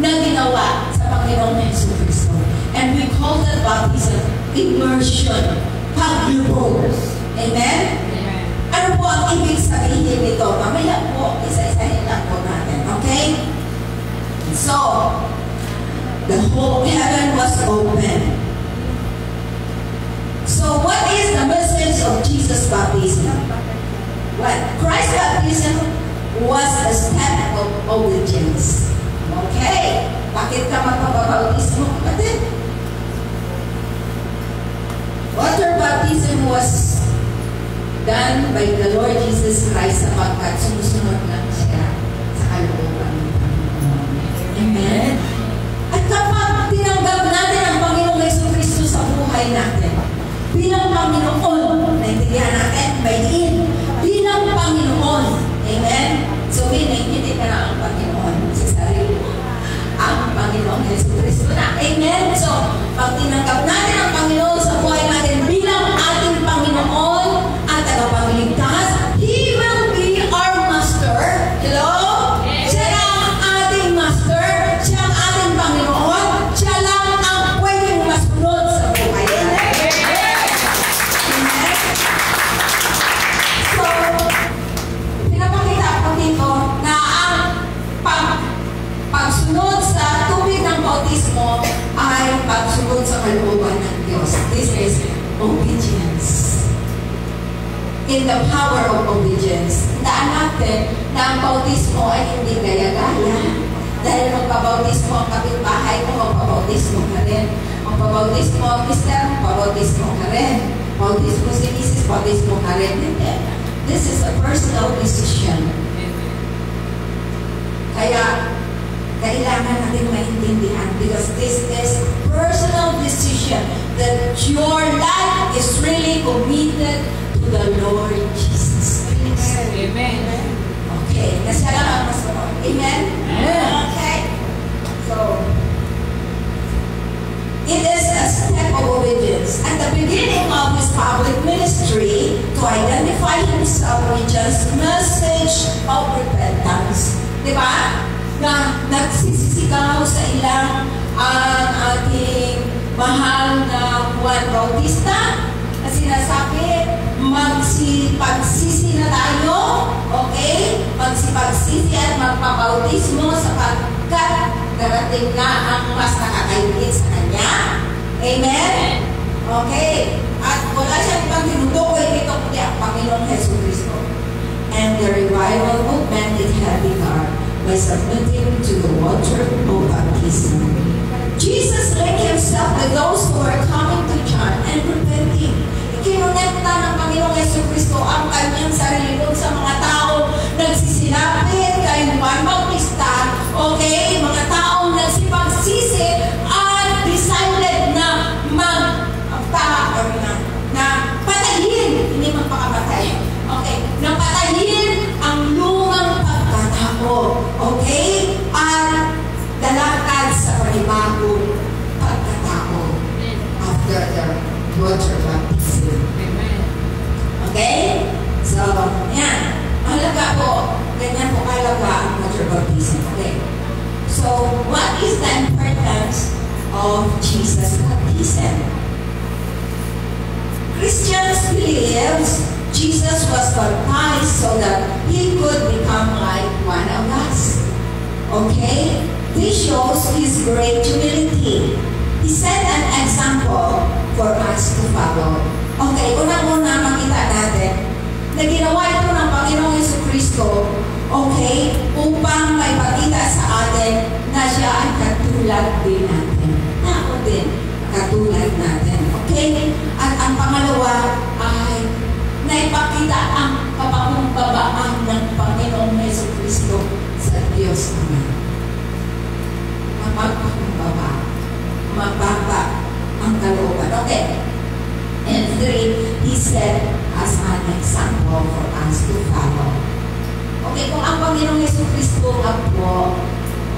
na ginawa sa Panginoong Yesu Cristo. And we call that baptism immersion, paglubog. Amen? Ano po ang ibig sabihin nito? Mamaya po, isa-isahin lang po natin. Okay? So, the whole heaven was open. So what is the message of Jesus' baptism? What? Christ's baptism was a step of obedience. Okay? Bakit ka magpapabautismo, kapatid? Water baptism was done by the Lord Jesus Christ sapagkat sumusunod lang siya sa kalooban ng Panginoon. Amen? The power of obedience. Tandaan natin na ang bautismo ay hindi gaya-gaya. Dahil magpabautismo ang kapitbahay mo, magpabautismo ka rin. Magpabautismo ang mister, magpabautismo ka rin. Bautismo si Mrs., bautismo ka rin. Hindi. This is a personal decision. Kaya, kailangan natin maintindihan because this is personal decision that your life is really committed the Lord Jesus Christ. Amen. Okay, nasya lang ang masunod. Amen? Okay. So, it is a step of obedience. At the beginning of his public ministry, to identify himself with just message of repentance. Di ba? Na nagsisisigaw sa ilang ang ating mahal na Juan Bautista na sinasabi, magsipagsisi na tayo, okay? Magsipagsisi at magpabautismo sapagkat darating na ang mas nakakaingit sa Kanya. Amen? Okay. At wala siyang ibang tinutukoy dito kundi ang Panginoong Heso Kristo. And the revival movement it had begun by submitting to the water of baptism. Jesus linked himself with those who were Kristo ang kanyang sarili Jesus was baptized so that he could become like one of us. Okay? This shows his great humility. He set an example for us to follow. Okay, unang-una makita Okay, kung ang Panginoong Yesu Kristo ang po,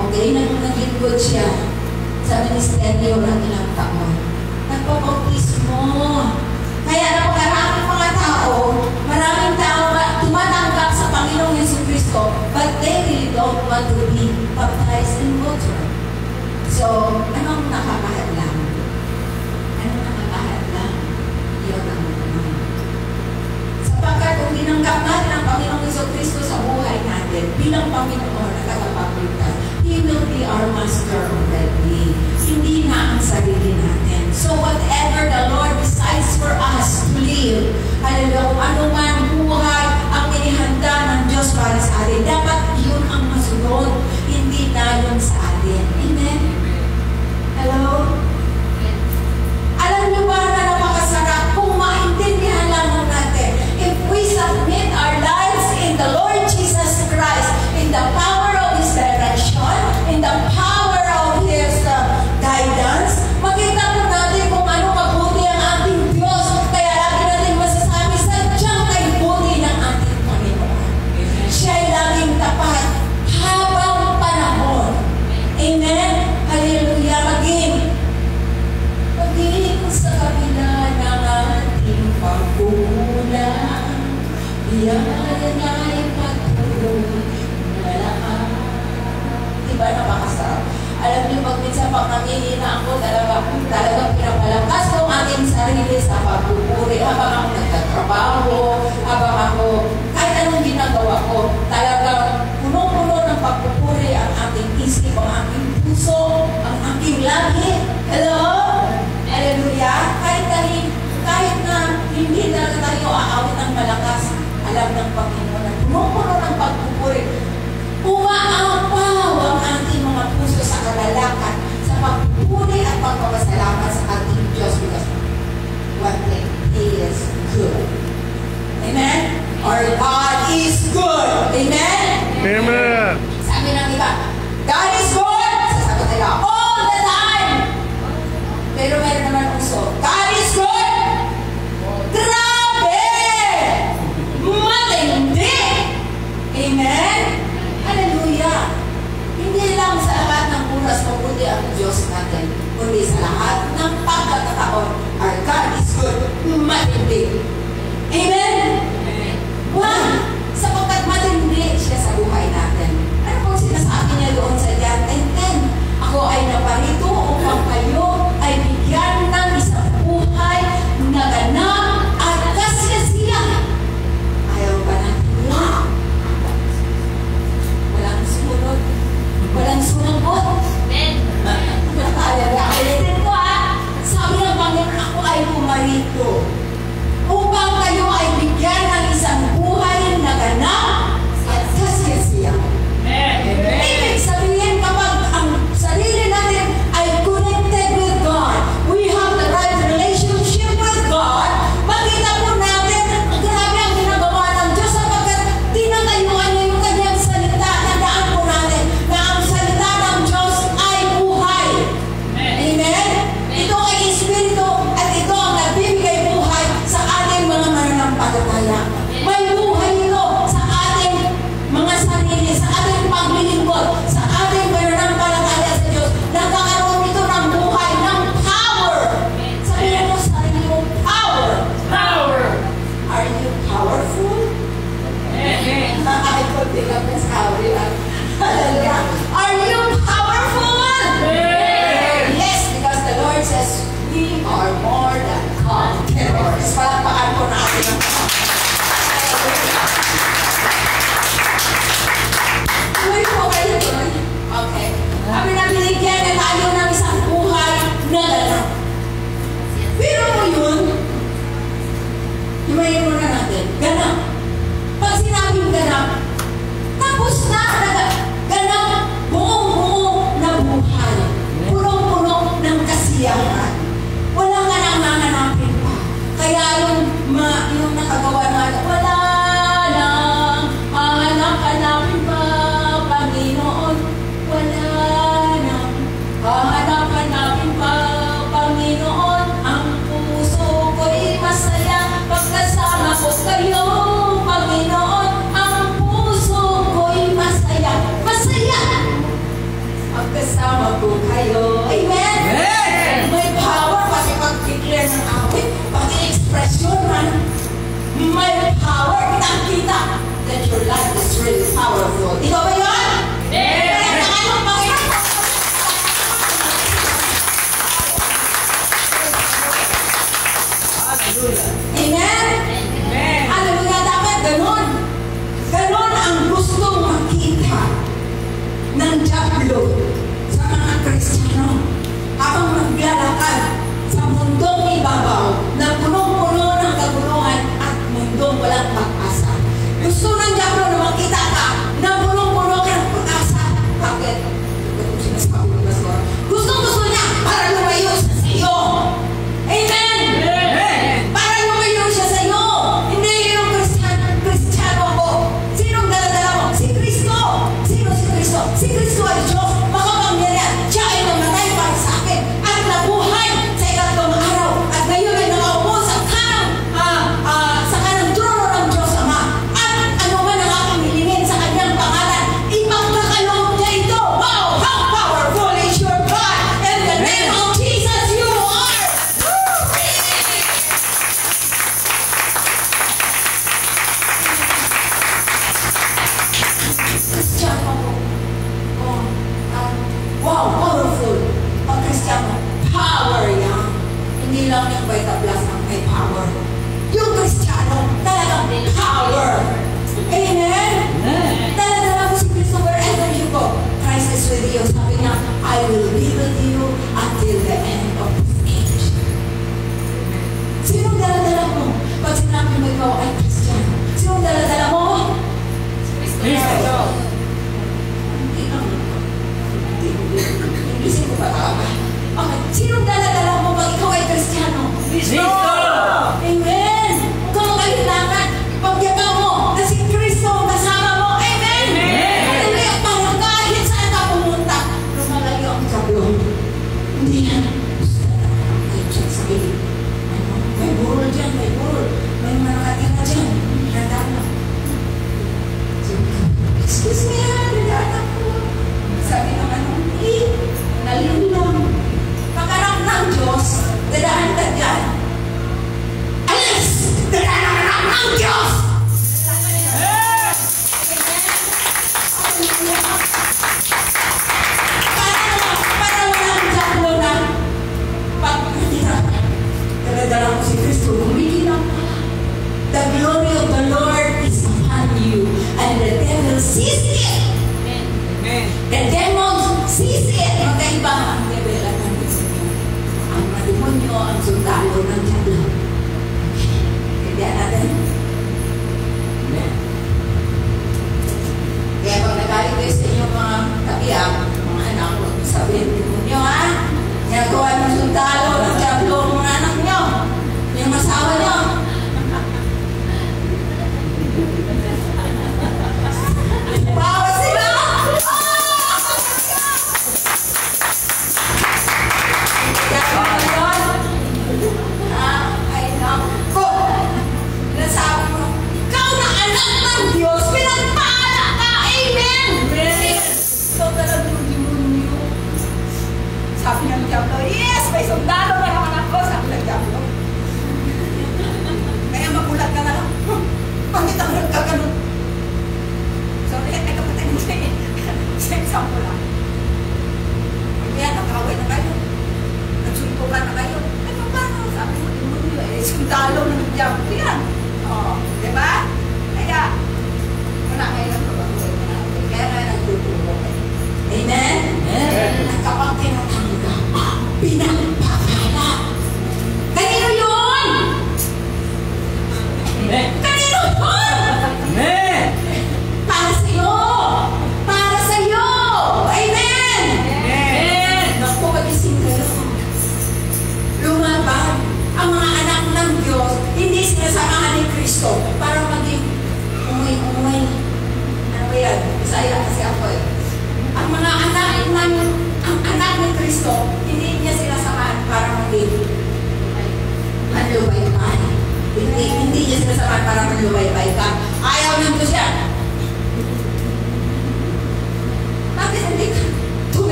okay, nang naglingkod siya sa ministeryo ng ilang taon. Nagpapautismo. Kaya na maraming mga tao, maraming tao tumatanggap sa Panginoong Yesu Kristo, but they really don't want to be baptized in water. So, anong nakamahal? tinanggap natin ang Panginoong Iso Kristo sa buhay natin bilang Panginoon at tagapagligtas, He will be our master already. Hindi na ang sarili natin. So whatever ako, talaga, talaga pinapalakas ang aking sarili sa pagpupuri habang ako nagtatrabaho, habang ako, kahit anong ginagawa ko, talagang puno-puno ng pagpupuri ang ating isip, ang aking puso, ang aking langit. Hello? Hallelujah. Kahit dahil, kahit na hindi talaga tayo aawit ng malakas, alam ng Panginoon na puno-puno ng pagpupuri. Umaapaw ang ating mga puso sa kalalakan, pagpupuri at pagpapasalamat sa ating Diyos because one thing, He is good. Amen? Our God is good. Amen? Amen. Sabi ng iba, God is good! Sasagot nila, all the time! Pero meron naman uso, God is good! Grabe! Matindi! Amen? Hallelujah! Hindi lang sa lahat ng oras mabuti ang Diyos natin, kundi sa lahat ng pagkakataon, our God is good, matindi. Amen? Why? my power, nakita that your life is really powerful.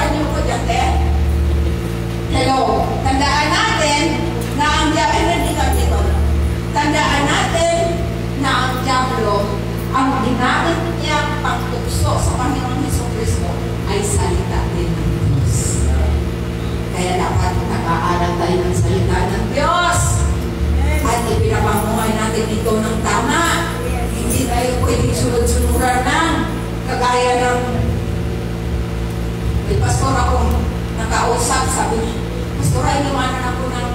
May panyo ko dyan, te? Hello. Tandaan natin na ang Diablo, ay hindi ka. Tandaan natin na ang Diablo, ang ginamit niya pangtukso sa Panginoong Heso Kristo ay salita din ng Diyos. Kaya dapat nag-aaral tayo ng pastor akong nakausap, sabi niya, Pastor, ay iwanan ako ng,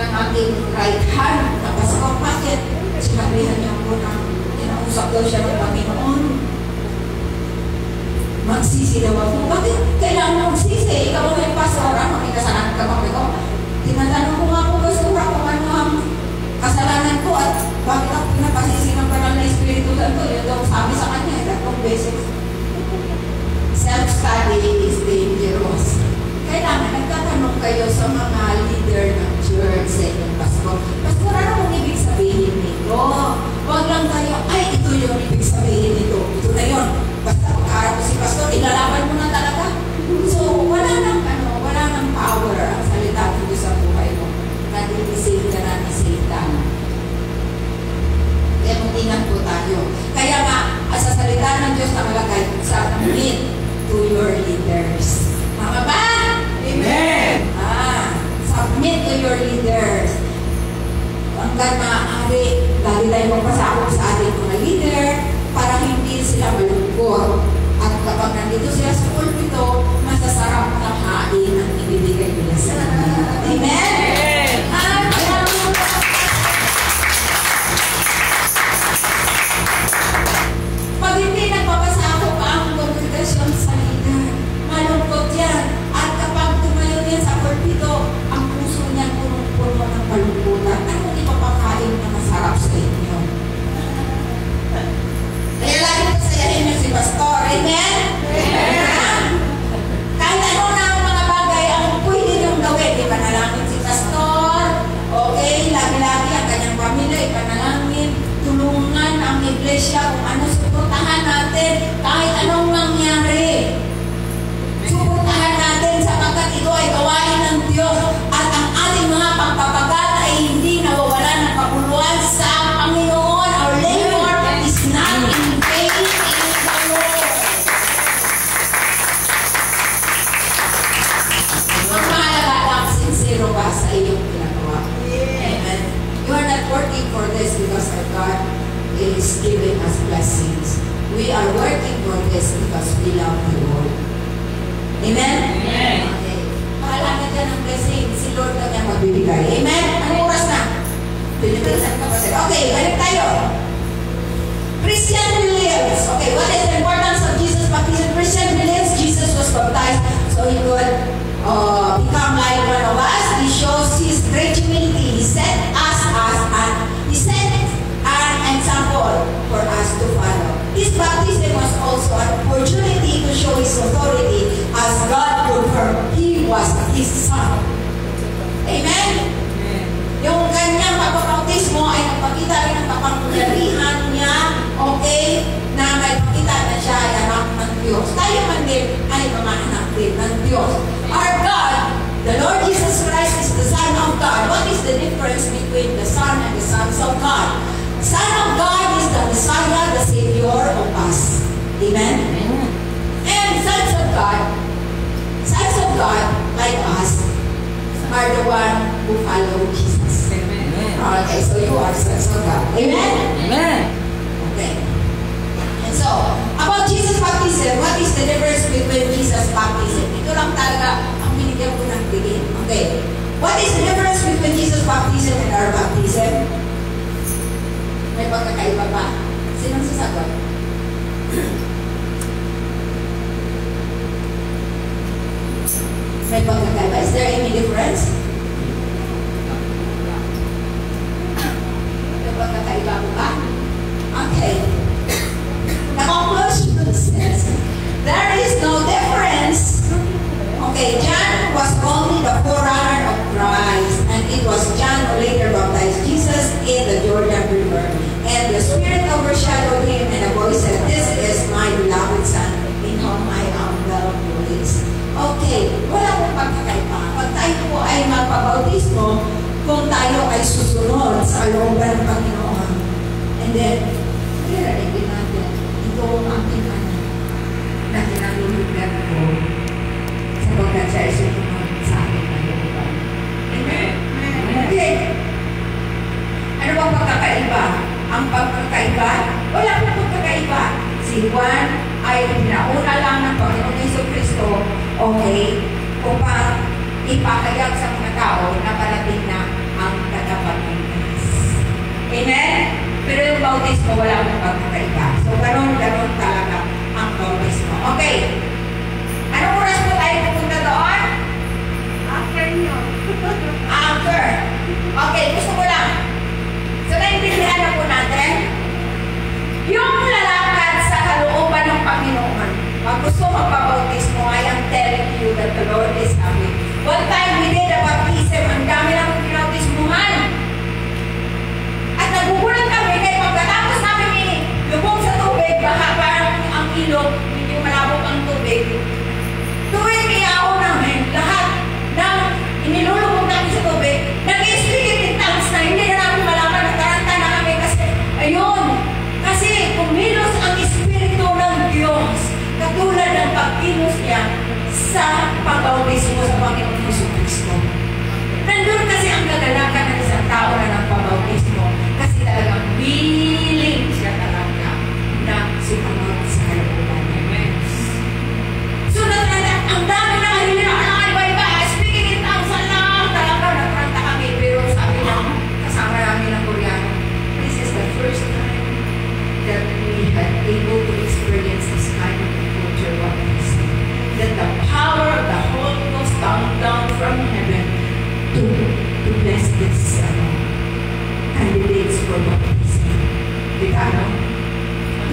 ng aking right hand. Tapos ako, bakit? Sinabihan niya ako ng, kinausap daw siya ng Panginoon. Magsisi daw ako. Bakit kailangan magsisi? Ikaw ang may pastor, ano may kasalanan ka ba? Ikaw, tinatanong ko nga po, Pastor, kung ano ang kasalanan ko at bakit ako pinapasisi ng banal na Espiritu Santo. Yun daw sabi sa kanya, tatlong beses. Self-study is dangerous. Kailangan nagtatanong kayo sa mga leader ng church sa inyong pastor. Pastor, ano ang ibig sabihin nito? Huwag lang tayo, ay, ito yung ibig sabihin nito. Ito na yun. Basta pagkarap mo si pastor, ilalaban mo na talaga. So, wala nang, ano, wala nang power ang salita Diyos sa buhay mo. Nadidisil ka na ni Satan. Kaya mag-ingat po tayo. Kaya nga, sa salita ng Diyos nakalagay, submit to your leaders. Tama ba? Amen. Ah, submit to your leaders. Hanggang maaari, lagi tayo magpasakop sa ating mga leader para hindi sila malungkot. At kapag nandito sila sa pulpito, masasarap na hain ang ibibigay nila sa. Amen? Ah, this because we love the Lord. Amen? Amen. Okay. Bahala na dyan ang blessing. Si Lord na niya magbibigay. Amen? Anong oras na? Pilipisan ka pa sila. Okay, balik tayo. Christian beliefs. Okay, what is the importance of Jesus baptism? Christian beliefs, Jesus was baptized so he could uh, become like one of us. He shows his great humility. He set us as an, he set an example for us to follow. His baptism was also an opportunity to show his authority as God confirmed he was his son. Amen? Yung kanyang pagpapautismo ay nagpakita rin ng kapangyarihan niya, okay, na may pakita na siya ay anak ng Diyos. Tayo man din ay mga anak din ng Diyos. Our God, the Lord Jesus Christ is the Son of God. What is the difference between the Son and the sons of God? Son of God is the Messiah, the Savior of us. Amen? And sons of God, sons of God, like us, are the one who follow Jesus. Okay, so you are sons of God. Amen? Amen. Okay. And so, about Jesus baptism, what is the difference between Jesus baptism? Ito lang talaga ang binigyan ko ng tingin. Okay. What is the difference between Jesus baptism and our baptism? May pagkakaiba ba? Sinong sasagot? May pagkakaiba. Is there any difference? May pagkakaiba po ba? Okay. The conclusion says, there is no difference. Okay, John was only the forerunner of Christ, and it was John who later baptized Jesus in the Jordan River. overshadowed him, and a voice said, This is my beloved son, in whom I am well pleased. Okay, wala pong pagkakaiba. Pag tayo po ay magpabautismo, kung tayo ay susunod sa kalooban ng Panginoon. And then, pinarinigin natin, ito ang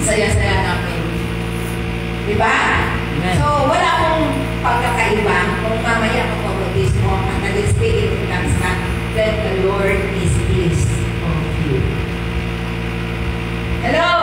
saya-saya namin. Di ba? So, wala akong pagkakaiba kung mamaya magbabautismo ang Catholic Spirit in tongues ka, that the Lord is pleased of you. Hello?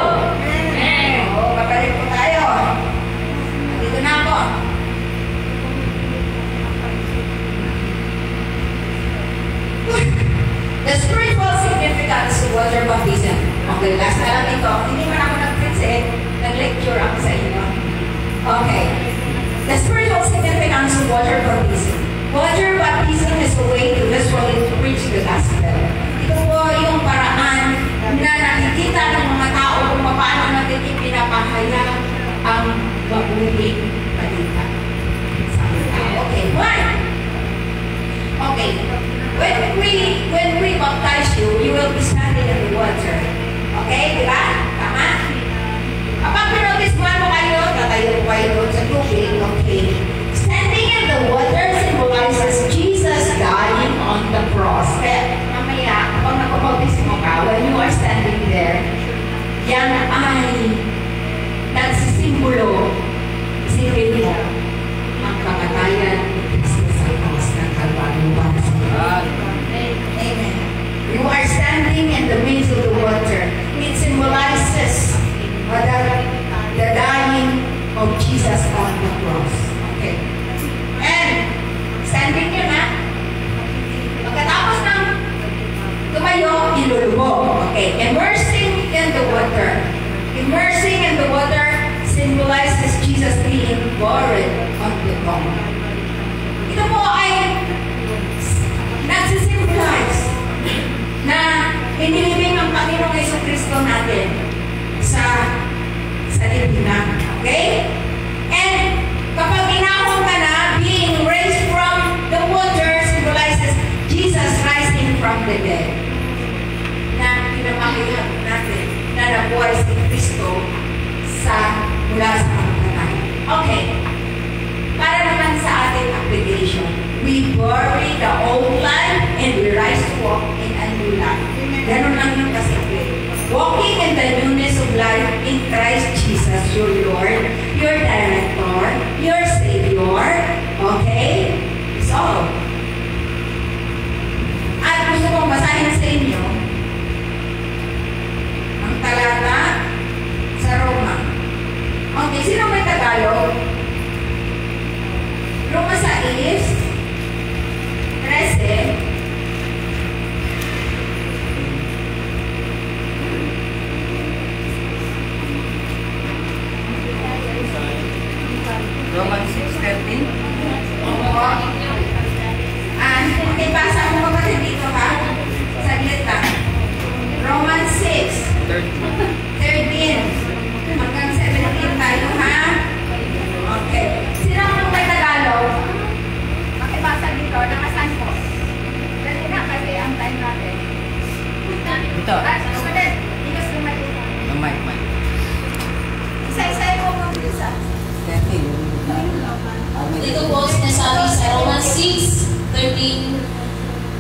6:13,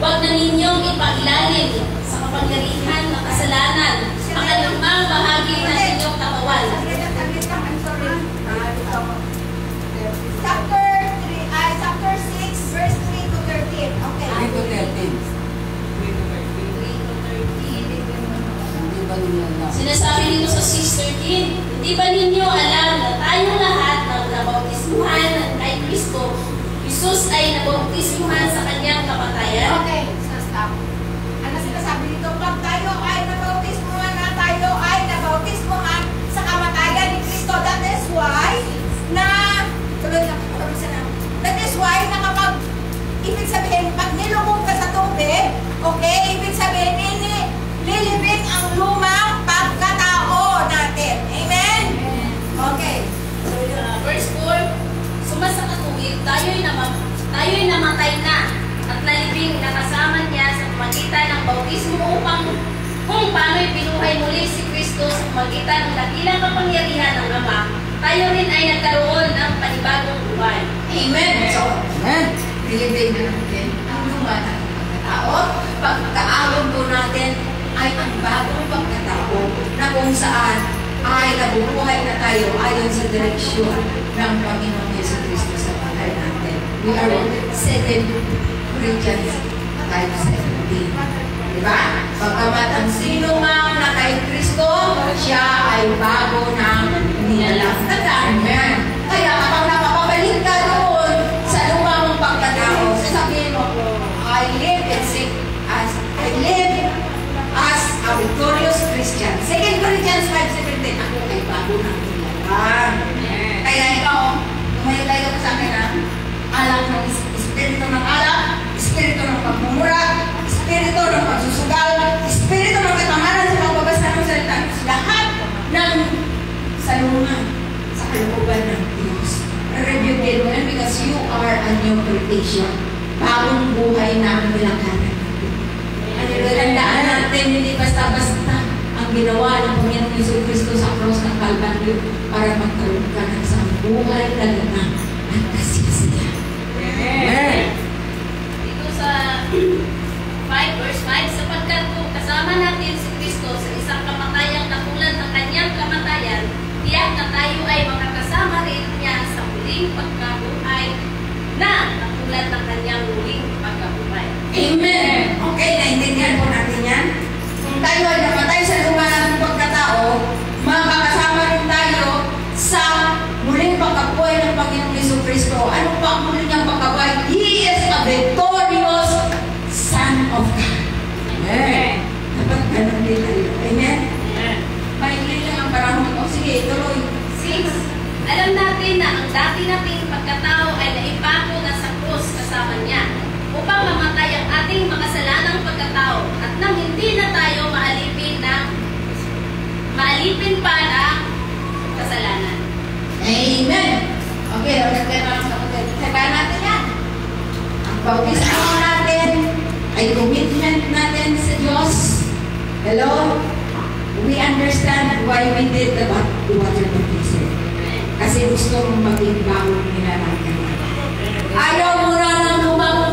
Huwag na ninyong ipailalim sa kapangyarihan ng kasalanan ang anumang bahagi ng inyong katawan. Chapter 3, ay, chapter 6, verse 3 to 13. Okay. Three to thirteen. Hindi ba ninyo alam? Sinasabi dito sa 6.13, Hindi ba ninyo alam na tayong lahat ng nabautismuhan kay Kristo, Jesus ay nabautismuhan sa kanyang kamatayan? Okay, stop. Ano sinasabi dito? Pag tayo ay nabautismuhan na tayo ay nabautismuhan sa kamatayan ni Kristo. That is why na tuloy na tuloy na. That is why na kapag ibig sabihin pag nilubog ka sa tubig, okay, ibig sabihin nili, lilibing ang lumang tayo'y, nama, tayo'y namatay na at nalibing na kasama niya sa pamagitan ng bautismo upang kung paano'y binuhay muli si Kristo sa pamagitan ng dakilang kapangyarihan ng Ama, tayo rin ay nagkaroon ng panibagong buhay. Amen. So, Amen. nilibig na natin ang luma ng pagkatao. Pagkaalam po natin ay ang bagong pagkatao na kung saan ay nabubuhay na tayo ayon sa direksyon ng Panginoon Yesu natin. We are 2 Corinthians 5.17 Diba? Pagkamat ang sino mang na kay Kristo, siya ay bago ng nilalagtagan. Amen. Kaya kapag napapabalik ka doon sa lumang pagkatao, sasabihin mo, I live in sick as I live as a victorious Christian. 2 Corinthians 5.17 Ako ay bago ng nilalagtagan. Kaya ikaw, tumayo-tayo ka sa akin ha, alak ng espiritu ng alak, espiritu ng pagmumura, espiritu ng pagsusugal, espiritu ng katamaran sa pagbabasa ng salita. Lahat ng salungan sa kalooban ng Diyos. Rebuke mo yan because you are a new creation. Bagong buhay na ang nilakaran. Ano tandaan natin, hindi basta-basta ang ginawa ng Panginoong Yesu Cristo sa cross ng Calvario para magkaroon ka ng isang buhay na ganang at kasisiyan. Amen. Dito sa 5 verse 5, sapagkat kung kasama natin si Kristo sa isang kamatayang katulad ng kanyang kamatayan, tiyak na tayo ay makakasama rin niya sa muling pagkabuhay na katulad ng kanyang muling pagkabuhay. Amen! Okay, naintindihan po natin yan. Kung tayo ay namatay sa luma ng pagkatao, pagkabuhay ng Panginoong Yesu Cristo. Ano pa ang muling niyang pagkabuhay? He is a victorious Son of God. Amen. Dapat ganun din tayo. Amen? Maigli lang ang panahon ko. Sige, tuloy. 6. Alam natin na ang dati nating pagkatao ay naipako na sa krus kasama niya upang mamatay ang ating makasalanang pagkatao at nang hindi na tayo maalipin ng maalipin pa ng kasalanan. Amen. Okay, ulit tayo mga kapatid. Sabahan natin yan. Ang bautismo natin ay commitment natin sa Diyos. Hello? We understand why we did the wa- the water baptism. Kasi gusto mong maging bagong nilalagay. Ayaw mo na ng lumang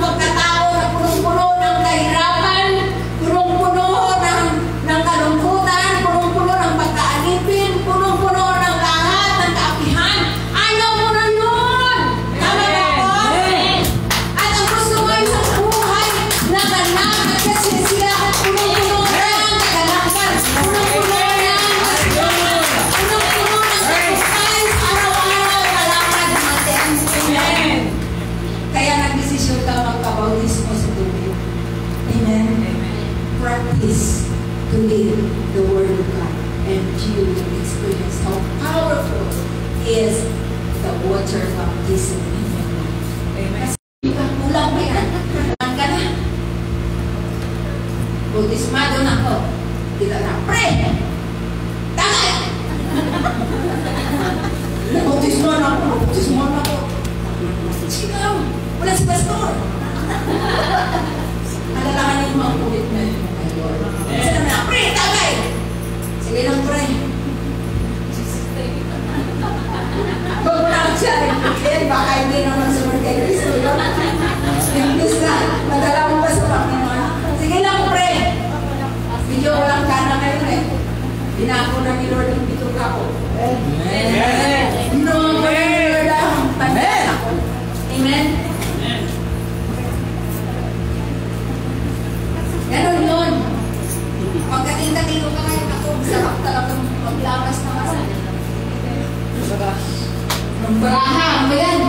Kulang pa yan. Kulang ka na. Bautismado na ako. Kita na, pre! Tagay! Bautismo na ako. Bautismo na ako. Sigaw! Wala si pastor! Alalahanin mo ang commitment Dinako na ni Lord yung bitog ako. Amen. Amen. No way lang tanan ako. Amen. Ganon yun. Pagkating-tatilo ka ngayon ako, sarap talagang maglakas na kasal. Ang baraha, ano yan?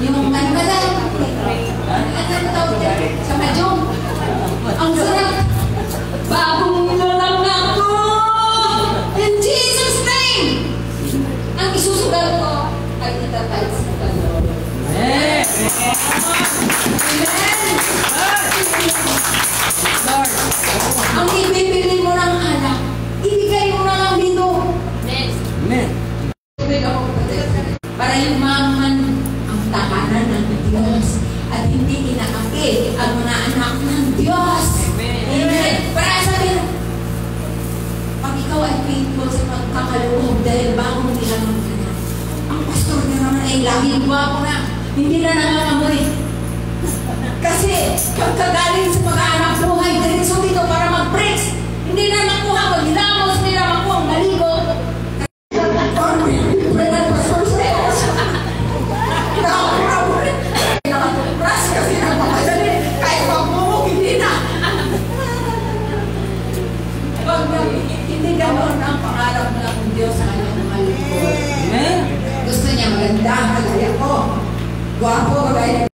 Yung ano ba yan? Ano ang tawag yan? Sa majong. Ang sarap. Bagong